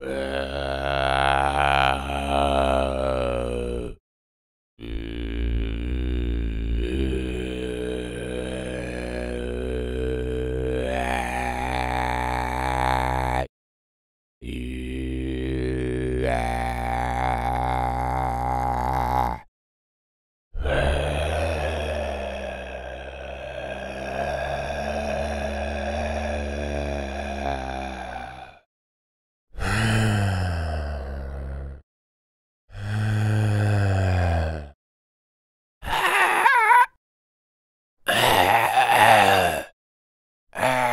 Yeah.